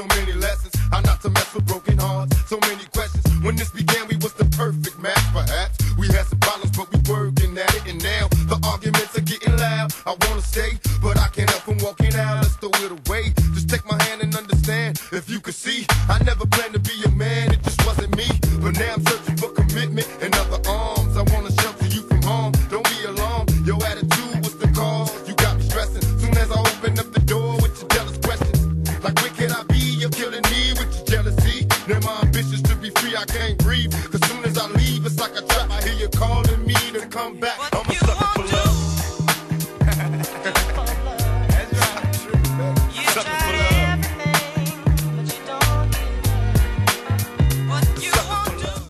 so many lessons, how not to mess with broken hearts. So many questions. When this began, arguments are getting loud. I wanna stay, but I can't help from walking out. Let's throw it away. Just take my hand and understand. If you could see, I never planned to be a man. It just wasn't me. But now I'm searching for commitment and other arms. I wanna shelter you from harm. Don't be alarmed. Your attitude was the cause. You got me stressing. Soon as I open up the door with your jealous questions, like where can I be? You're killing me with your jealousy. Now my ambitions to be free, I can't breathe. Cause soon as I leave, it's like a trap. I hear you calling me to come back.